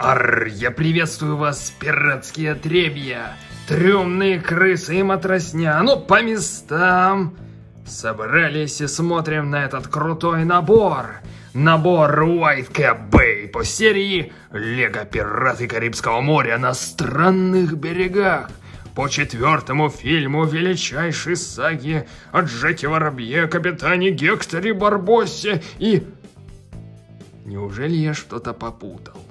Ар, я приветствую вас, пиратские отребья, трюмные крысы и матросня, ну по местам. Собрались и смотрим на этот крутой набор. Набор White Cap Bay по серии Лего Пираты Карибского моря на странных берегах. По четвертому фильму величайшей саги о Джеке Воробье, капитане Гекторе Барбоссе и... Неужели я что-то попутал?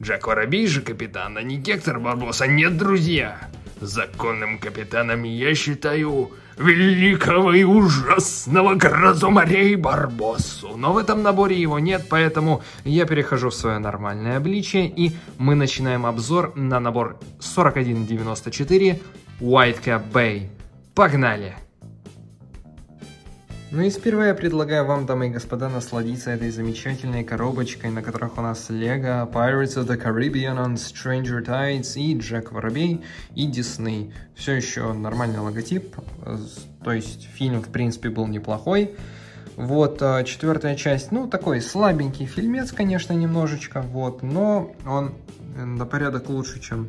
Джек Воробей же капитан, а не Гектор Барбоса. Нет, друзья! Законным капитаном я считаю великого и ужасного грозу морей Барбоссу. Но в этом наборе его нет, поэтому я перехожу в свое нормальное обличие, и мы начинаем обзор на набор 4194 Whitecap Bay. Погнали! Ну и сперва я предлагаю вам, дамы и господа, насладиться этой замечательной коробочкой, на которых у нас Lego, Pirates of the Caribbean, on Stranger Tides и Джек Воробей и Disney. Все еще нормальный логотип, то есть фильм в принципе был неплохой. Вот, а, четвертая часть, ну, такой слабенький фильмец, конечно, немножечко, вот, но он на порядок лучше, чем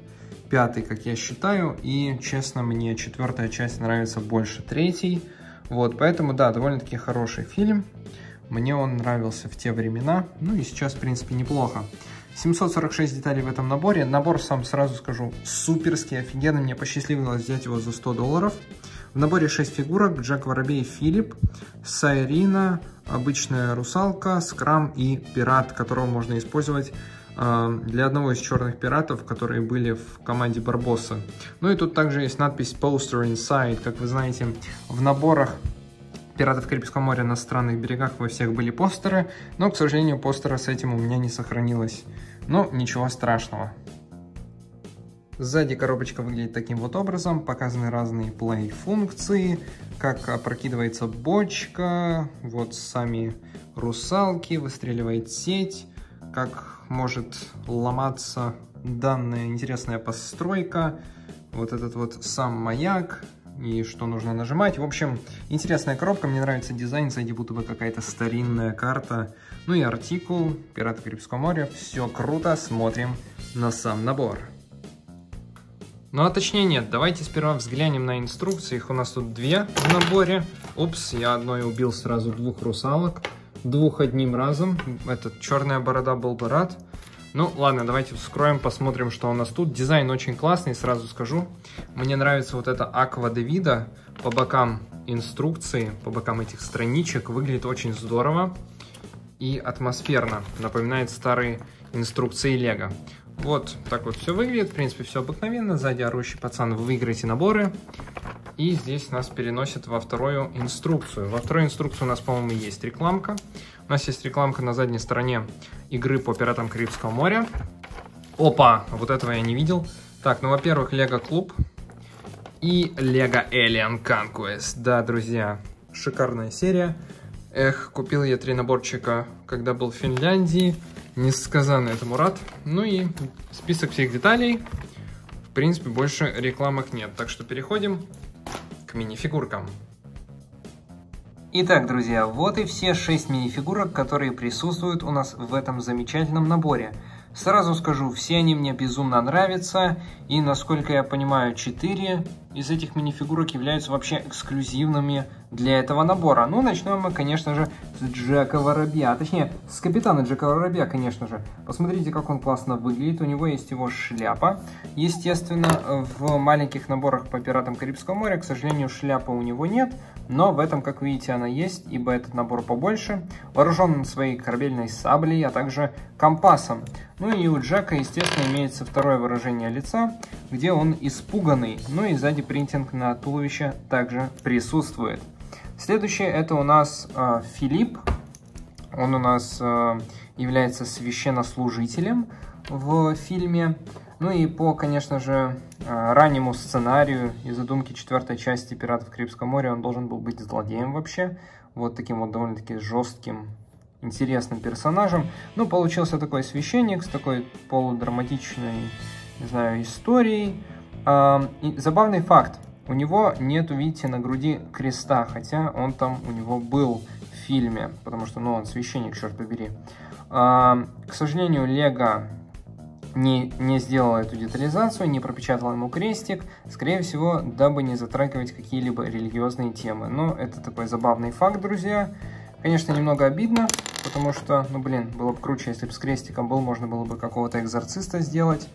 пятый, как я считаю, и, честно, мне четвертая часть нравится больше третьей, вот, поэтому, да, довольно-таки хороший фильм. Мне он нравился в те времена, ну и сейчас, в принципе, неплохо. 746 деталей в этом наборе. Набор, сам сразу скажу, суперский, офигенный. Мне посчастливилось взять его за 100 долларов. В наборе 6 фигурок. Джек Воробей Филипп, Сайрина, обычная русалка, скрам и пират, которого можно использовать для одного из черных пиратов, которые были в команде Барбоса. Ну и тут также есть надпись Poster Inside. Как вы знаете, в наборах Пиратов Карибского моря на странных берегах во всех были постеры, но, к сожалению, постера с этим у меня не сохранилось. Но ничего страшного. Сзади коробочка выглядит таким вот образом. Показаны разные плей-функции, как опрокидывается бочка, вот сами русалки, выстреливает сеть, как может ломаться данная интересная постройка, вот этот вот сам маяк, и что нужно нажимать. В общем, интересная коробка, мне нравится дизайн, сзади будто бы какая-то старинная карта. Ну и артикул, Пираты Карибского моря, все круто, смотрим на сам набор. Ну а точнее нет, давайте сперва взглянем на инструкции, их у нас тут две в наборе. Упс, я одной убил сразу двух русалок двух одним разом. Этот черная борода был бы рад. Ну, ладно, давайте вскроем, посмотрим, что у нас тут. Дизайн очень классный, сразу скажу. Мне нравится вот это Аква Девида по бокам инструкции, по бокам этих страничек. Выглядит очень здорово и атмосферно. Напоминает старые инструкции Лего. Вот так вот все выглядит. В принципе, все обыкновенно. Сзади орущий пацан, вы выиграете наборы. И здесь нас переносят во вторую инструкцию. Во второй инструкции у нас, по-моему, есть рекламка. У нас есть рекламка на задней стороне игры по Пиратам Карибского моря. Опа, вот этого я не видел. Так, ну, во-первых, Лего Клуб и Лего Alien Conquest. Да, друзья, шикарная серия. Эх, купил я три наборчика, когда был в Финляндии. Несказанно этому рад. Ну и список всех деталей. В принципе, больше рекламок нет. Так что переходим к минифигуркам. Итак, друзья, вот и все 6 минифигурок, которые присутствуют у нас в этом замечательном наборе. Сразу скажу, все они мне безумно нравятся, и насколько я понимаю, 4 из этих минифигурок являются вообще эксклюзивными для этого набора. Ну, начнем мы, конечно же, с Джека Воробья, точнее, с капитана Джека Воробья, конечно же. Посмотрите, как он классно выглядит, у него есть его шляпа. Естественно, в маленьких наборах по Пиратам Карибского моря, к сожалению, шляпы у него нет, но в этом, как видите, она есть, ибо этот набор побольше. Вооружен своей корабельной саблей, а также компасом. Ну и у Джека, естественно, имеется второе выражение лица, где он испуганный. Ну и сзади принтинг на туловище также присутствует. Следующее это у нас э, Филипп. Он у нас э, является священнослужителем в фильме. Ну и по, конечно же, э, раннему сценарию и задумке четвертой части «Пиратов Карибского моря» он должен был быть злодеем вообще. Вот таким вот довольно-таки жестким, интересным персонажем. Ну, получился такой священник с такой полудраматичной, не знаю, историей. И забавный факт. У него нету, видите, на груди креста, хотя он там у него был в фильме, потому что, ну, он священник, черт побери. К сожалению, Лего не, не сделала эту детализацию, не пропечатала ему крестик, скорее всего, дабы не затрагивать какие-либо религиозные темы. Но это такой забавный факт, друзья. Конечно, немного обидно, потому что, ну блин, было бы круче, если бы с крестиком был, можно было бы какого-то экзорциста сделать.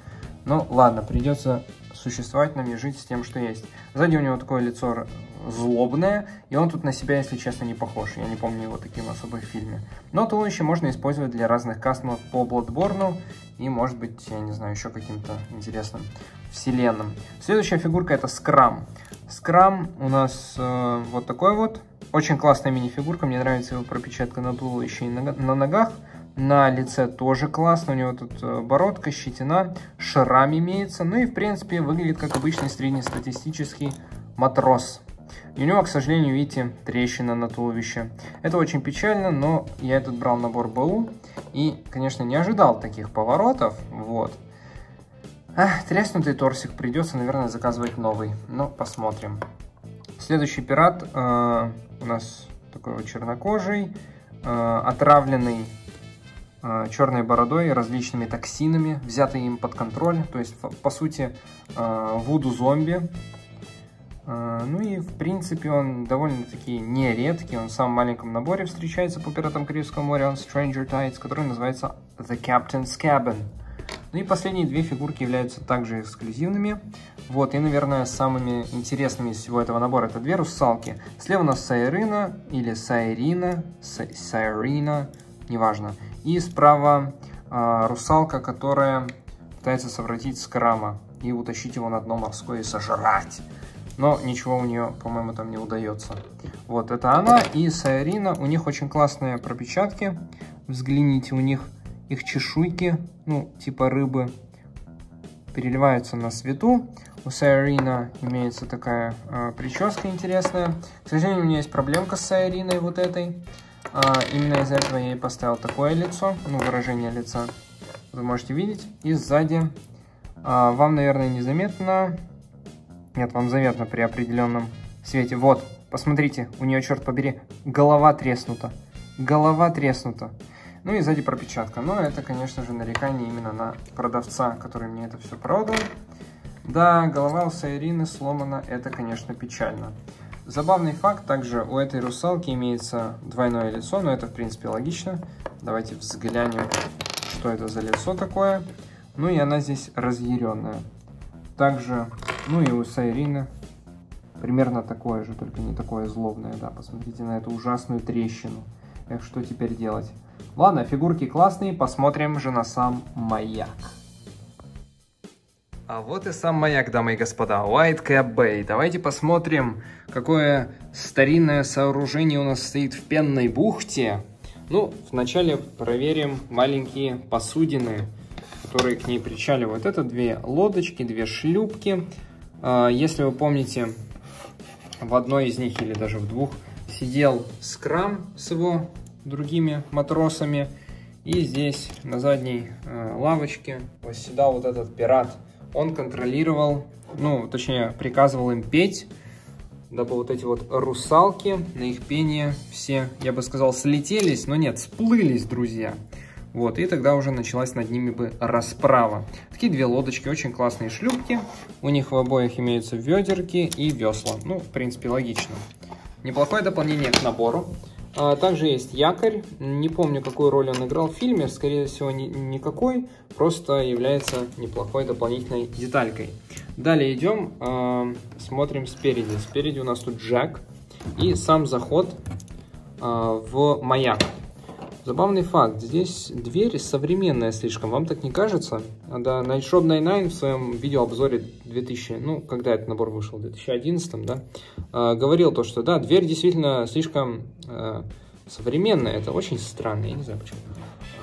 Но ладно, придется существовать нам и жить с тем, что есть. Сзади у него такое лицо злобное, и он тут на себя, если честно, не похож. Я не помню его таким особо в фильме. Но туловище можно использовать для разных кастомов по Bloodborne и, может быть, я не знаю, еще каким-то интересным вселенным. Следующая фигурка это Скрам. Скрам у нас э, вот такой вот. Очень классная мини-фигурка, мне нравится его пропечатка на туловище и на, на ногах. На лице тоже классно, у него тут э, бородка, щетина, шрам имеется. Ну и, в принципе, выглядит как обычный среднестатистический матрос. И у него, к сожалению, видите, трещина на туловище. Это очень печально, но я этот брал набор БУ. И, конечно, не ожидал таких поворотов. Вот. Ах, треснутый торсик. Придется, наверное, заказывать новый. Но посмотрим. Следующий пират э, у нас такой вот чернокожий, э, отравленный черной бородой, различными токсинами, взятый им под контроль. То есть, по сути, э, вуду-зомби. А, ну и, в принципе, он довольно-таки нередкий. Он в самом маленьком наборе встречается по пиратам Карибского моря. Он Stranger Tides, который называется The Captain's Cabin. Ну и последние две фигурки являются также эксклюзивными. Вот, и, наверное, самыми интересными из всего этого набора это две русалки. Слева у нас Сайрина или Сайрина, Сайрина, неважно. И справа э, русалка, которая пытается совратить Скрама и утащить его на дно морское и сожрать но ничего у нее, по-моему, там не удается. Вот, это она и Сайрина. У них очень классные пропечатки. Взгляните, у них их чешуйки, ну, типа рыбы, переливаются на свету. У Сайрина имеется такая э, прическа интересная. К сожалению, у меня есть проблемка с Сайриной вот этой. Э, именно из-за этого я ей поставил такое лицо, ну, выражение лица. Вы можете видеть. И сзади, э, вам, наверное, незаметно, нет, вам заметно при определенном свете. Вот, посмотрите, у нее, черт побери, голова треснута. Голова треснута. Ну и сзади пропечатка. Но это, конечно же, нарекание именно на продавца, который мне это все продал. Да, голова у Сайрины сломана, это, конечно, печально. Забавный факт, также у этой русалки имеется двойное лицо, но это, в принципе, логично. Давайте взглянем, что это за лицо такое. Ну и она здесь разъяренная. Также ну и у Сайрины примерно такое же, только не такое злобное, да. Посмотрите на эту ужасную трещину. Эх, что теперь делать? Ладно, фигурки классные, посмотрим же на сам маяк. А вот и сам маяк, дамы и господа, White Cap Bay. Давайте посмотрим, какое старинное сооружение у нас стоит в пенной бухте. Ну, вначале проверим маленькие посудины, которые к ней причаливают. Это две лодочки, две шлюпки. А, если вы помните, в одной из них или даже в двух сидел скрам с его другими матросами. И здесь на задней э, лавочке восседал вот этот пират. Он контролировал, ну, точнее, приказывал им петь, дабы вот эти вот русалки на их пение все, я бы сказал, слетелись, но нет, сплылись, друзья. Вот, и тогда уже началась над ними бы расправа. Такие две лодочки, очень классные шлюпки. У них в обоих имеются ведерки и весла. Ну, в принципе, логично. Неплохое дополнение к набору. А, также есть якорь. Не помню, какую роль он играл в фильме. Скорее всего, ни никакой. Просто является неплохой дополнительной деталькой. Далее идем, э, смотрим спереди. Спереди у нас тут Джек. И сам заход э, в маяк. Забавный факт, здесь дверь современная слишком, вам так не кажется? Да, Nightshop 99 в своем видеообзоре 2000, ну, когда этот набор вышел, в 2011, да, э, говорил то, что да, дверь действительно слишком э, современная, это очень странно, я не знаю почему.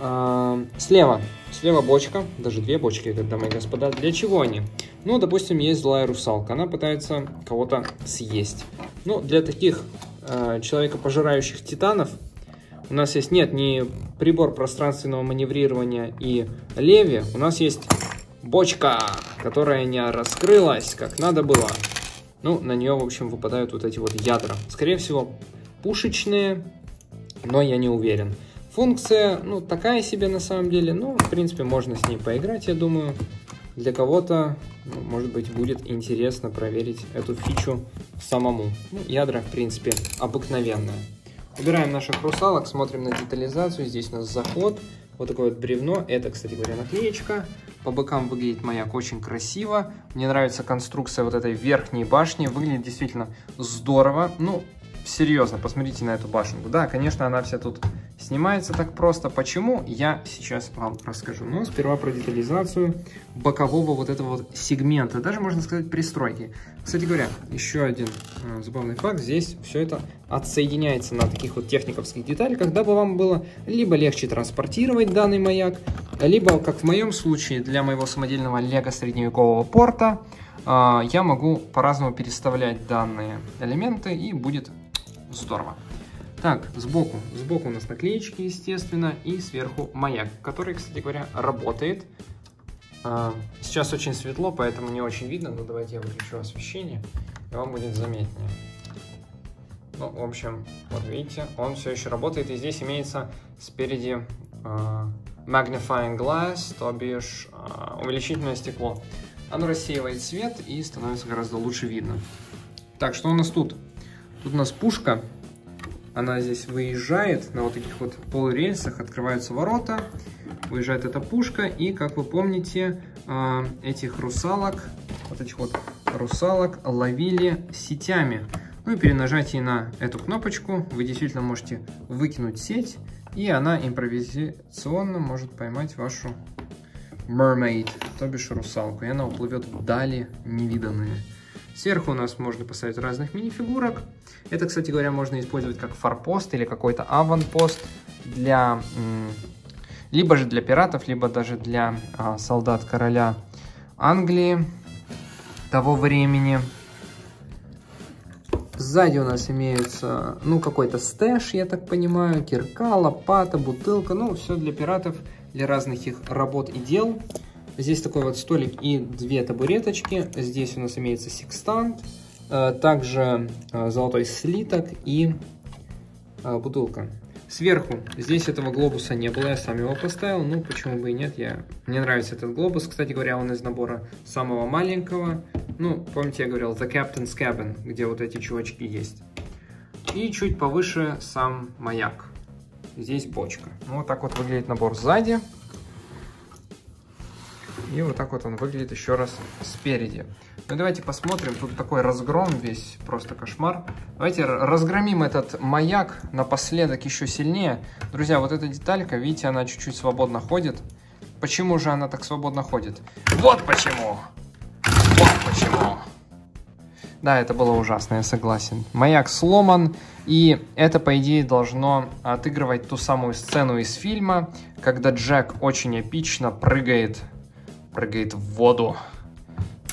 Э, слева, слева бочка, даже две бочки, дамы и господа, для чего они? Ну, допустим, есть злая русалка, она пытается кого-то съесть. Ну, для таких э, человекопожирающих титанов у нас есть нет не прибор пространственного маневрирования и леви, у нас есть бочка, которая не раскрылась, как надо было. Ну, на нее, в общем, выпадают вот эти вот ядра. Скорее всего, пушечные, но я не уверен. Функция, ну, такая себе на самом деле, но, в принципе, можно с ней поиграть, я думаю. Для кого-то, ну, может быть, будет интересно проверить эту фичу самому. Ну, ядра, в принципе, обыкновенная. Убираем наших русалок, смотрим на детализацию. Здесь у нас заход, вот такое вот бревно. Это, кстати говоря, наклеечка. По бокам выглядит маяк очень красиво. Мне нравится конструкция вот этой верхней башни. Выглядит действительно здорово. Ну, серьезно, посмотрите на эту башенку. Да, конечно, она вся тут снимается так просто. Почему? Я сейчас вам расскажу. Но сперва про детализацию бокового вот этого вот сегмента. Даже, можно сказать, пристройки. Кстати говоря, еще один э, забавный факт. Здесь все это отсоединяется на таких вот техниковских деталях, дабы вам было либо легче транспортировать данный маяк, либо, как в моем случае, для моего самодельного лего средневекового порта, э, я могу по-разному переставлять данные элементы и будет здорово. Так, сбоку. Сбоку у нас наклеечки, естественно, и сверху маяк, который, кстати говоря, работает. А, сейчас очень светло, поэтому не очень видно, но давайте я выключу освещение, и вам будет заметнее. Ну, в общем, вот видите, он все еще работает, и здесь имеется спереди uh, magnifying glass, то бишь uh, увеличительное стекло. Оно рассеивает свет и становится гораздо лучше видно. Так, что у нас тут? Тут у нас пушка она здесь выезжает на вот таких вот полурельсах, открываются ворота, выезжает эта пушка, и, как вы помните, а, этих русалок, вот этих вот русалок ловили сетями. Ну и при нажатии на эту кнопочку вы действительно можете выкинуть сеть, и она импровизационно может поймать вашу mermaid, то бишь русалку, и она уплывет вдали невиданные. Сверху у нас можно поставить разных мини-фигурок. Это, кстати говоря, можно использовать как форпост или какой-то аванпост для... Либо же для пиратов, либо даже для а, солдат короля Англии того времени. Сзади у нас имеются, ну, какой-то stash, я так понимаю, кирка, лопата, бутылка, ну, все для пиратов, для разных их работ и дел. Здесь такой вот столик и две табуреточки. Здесь у нас имеется секстант, э, также э, золотой слиток и э, бутылка. Сверху, здесь этого глобуса не было, я сам его поставил, ну почему бы и нет, я... мне нравится этот глобус, кстати говоря, он из набора самого маленького, ну, помните, я говорил, The Captain's Cabin, где вот эти чувачки есть. И чуть повыше сам маяк, здесь бочка. Ну, вот так вот выглядит набор сзади. И вот так вот он выглядит еще раз спереди. Ну давайте посмотрим, тут такой разгром весь, просто кошмар. Давайте разгромим этот маяк напоследок еще сильнее. Друзья, вот эта деталька, видите, она чуть-чуть свободно ходит. Почему же она так свободно ходит? Вот почему! Вот почему! Да, это было ужасно, я согласен. Маяк сломан, и это, по идее, должно отыгрывать ту самую сцену из фильма, когда Джек очень эпично прыгает прыгает в воду,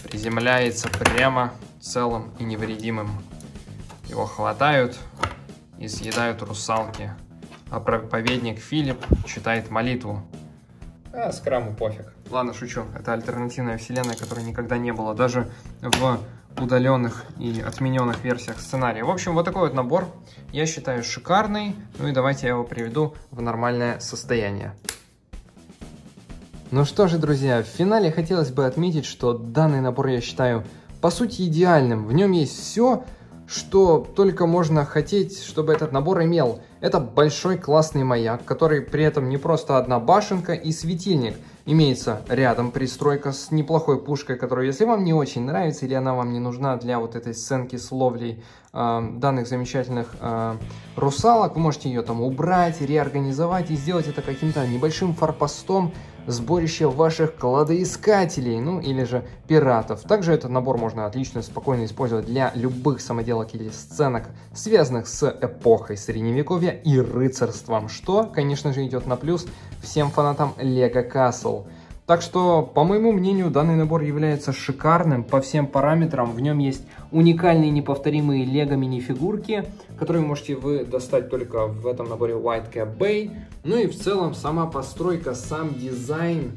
приземляется прямо целым и невредимым. Его хватают и съедают русалки. А проповедник Филипп читает молитву. А скраму пофиг. Ладно, шучу. Это альтернативная вселенная, которой никогда не было. Даже в удаленных и отмененных версиях сценария. В общем, вот такой вот набор. Я считаю шикарный. Ну и давайте я его приведу в нормальное состояние. Ну что же, друзья, в финале хотелось бы отметить, что данный набор я считаю по сути идеальным. В нем есть все, что только можно хотеть, чтобы этот набор имел. Это большой классный маяк, который при этом не просто одна башенка и светильник. Имеется рядом пристройка с неплохой пушкой, которая, если вам не очень нравится или она вам не нужна для вот этой сценки с ловлей э, данных замечательных э, русалок, вы можете ее там убрать, реорганизовать и сделать это каким-то небольшим форпостом сборище ваших кладоискателей, ну или же пиратов. Также этот набор можно отлично спокойно использовать для любых самоделок или сценок, связанных с эпохой средневековья и рыцарством, что, конечно же, идет на плюс всем фанатам Lego Castle. Так что, по моему мнению, данный набор является шикарным по всем параметрам. В нем есть уникальные неповторимые лего мини-фигурки, которые можете вы достать только в этом наборе White Cap Bay. Ну и в целом сама постройка, сам дизайн,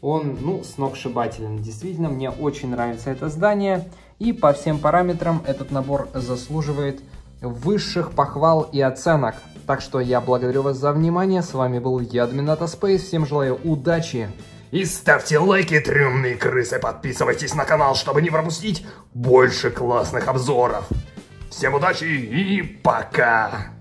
он, ну, сногсшибателен. Действительно, мне очень нравится это здание. И по всем параметрам этот набор заслуживает высших похвал и оценок. Так что я благодарю вас за внимание. С вами был я, Дмината Спейс. Всем желаю удачи. И ставьте лайки, трюмные крысы. Подписывайтесь на канал, чтобы не пропустить больше классных обзоров. Всем удачи и пока!